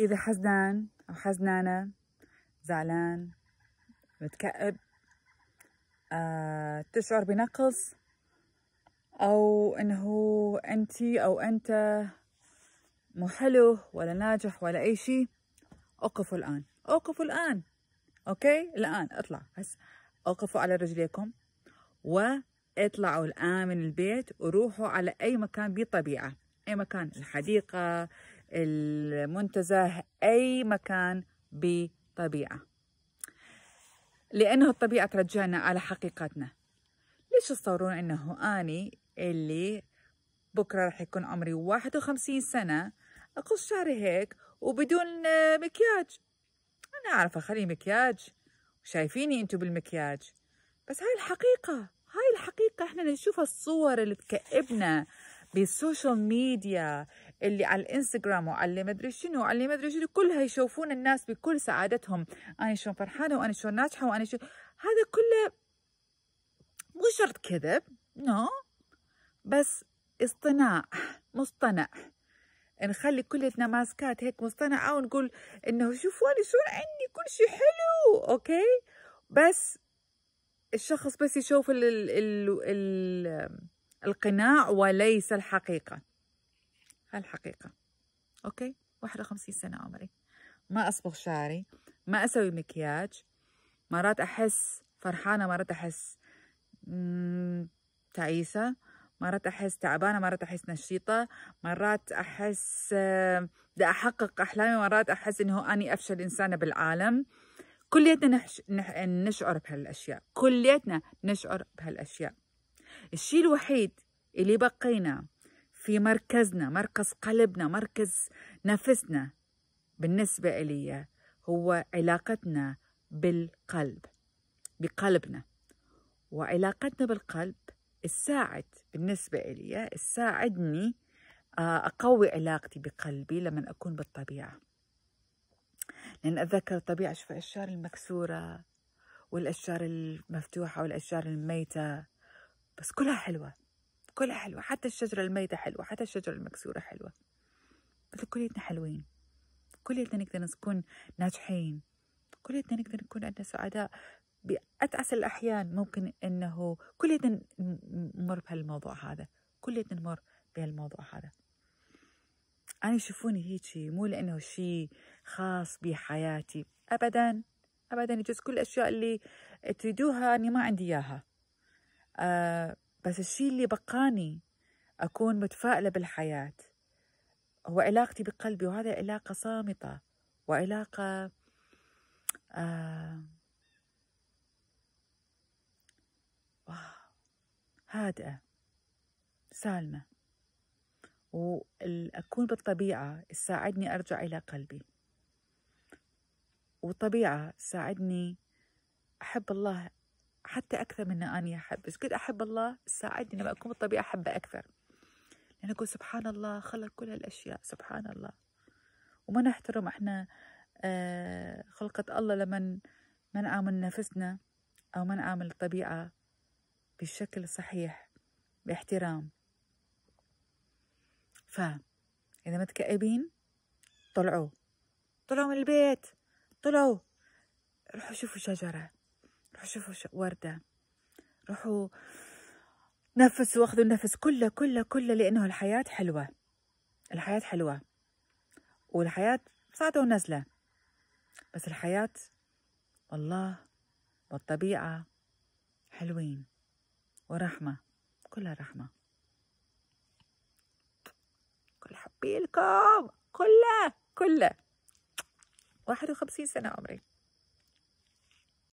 إذا حزنان أو حزنانة زعلان متكئب آه، تشعر بنقص أو إنه أنت أو أنت مو حلو ولا ناجح ولا أي شيء أوقفوا الآن. أوقفوا الآن. أوكي؟ الآن. اطلع. بس أوقفوا على رجليكم وإطلعوا الآن من البيت وروحوا على أي مكان بطبيعة. أي مكان الحديقة المنتزه أي مكان بطبيعة. لأنه الطبيعة ترجعنا على حقيقتنا. ليش تصورون أنه أني اللي بكرة راح يكون عمري 51 سنة أقص شعري هيك وبدون مكياج؟ أنا أعرف أخلي مكياج. شايفيني أنتوا بالمكياج. بس هاي الحقيقة هاي الحقيقة إحنا نشوف الصور اللي تكئبنا. بال social media اللي على الإنستغرام وعلى اللي مدري شنو وعلى اللي مدري شنو كلها يشوفون الناس بكل سعادتهم. أنا شلون فرحانة وأنا شلون ناجحة وأنا شو هذا كله مو شرط كذب no. no. بس اصطناع مصطنع. نخلي كلنا ماسكات هيك مصطنعة ونقول إنه شوفوا أنا شلون عندي كل شيء حلو okay؟ بس الشخص بس يشوف ال ال ال ال القناع وليس الحقيقة. الحقيقة. أوكي؟ 51 سنة عمري. ما أصبغ شعري ما أسوي مكياج. مرات أحس فرحانة مرات أحس تعيسة. مرات أحس تعبانة مرات أحس نشيطة. مرات أحس بدي أحقق أحلامي. مرات أحس إنه أني أفشل إنسانة بالعالم. كليتنا. نشعر بهالأشياء. كليتنا نشعر بهالأشياء. الشيء الوحيد اللي بقينا في مركزنا مركز قلبنا مركز نفسنا بالنسبة إلي هو علاقتنا بالقلب بقلبنا. وعلاقتنا بالقلب تساعد بالنسبة إلي تساعدني أقوي علاقتي بقلبي لما أكون بالطبيعة. لأن أتذكر الطبيعة شوف الأشجار المكسورة والأشجار المفتوحة والأشجار الميتة. بس كلها حلوة. كلها حلوة. حتى الشجرة الميتة حلوة. حتى الشجرة المكسورة حلوة. بس كليتنا حلوين. كليتنا نقدر نكون ناجحين. كليتنا نقدر نكون عندنا سعداء بأتعس الأحيان. ممكن أنه كليتنا نمر بهالموضوع هذا. كليتنا نمر بهالموضوع هذا. أنا يشوفوني هيجي. مو لأنه شيء خاص بحياتي. أبدا. أبدا. يجوز كل الأشياء اللي تريدوها. أني ما عندي إياها. آه بس الشيء اللي بقاني أكون متفائلة بالحياة هو علاقتي بقلبي وهذا علاقة صامتة وعلاقة آه هادئة سالمة. وأكون بالطبيعة تساعدني أرجع إلى قلبي. والطبيعة تساعدني أحب الله حتى أكثر من أني أحب بس قد أحب الله ساعدني لما أكون بالطبيعة أحبه أكثر. لأن أقول سبحان الله خلق كل هالأشياء سبحان الله. وما نحترم إحنا آه خلقة الله لما ما نعامل نفسنا أو ما نعامل الطبيعة بالشكل الصحيح باحترام. فإذا متكئبين طلعوا. طلعوا من البيت. طلعوا. روحوا شوفوا شجرة. روحوا شوفوا وردة. روحوا نفسوا واخذوا النفس كله كله كله لأنه الحياة حلوة. الحياة حلوة. والحياة صعدة ونزلة بس الحياة والله والطبيعة حلوين. ورحمة كلها رحمة. كل حبي لكم كله كله. واحد وخمسين سنة عمري.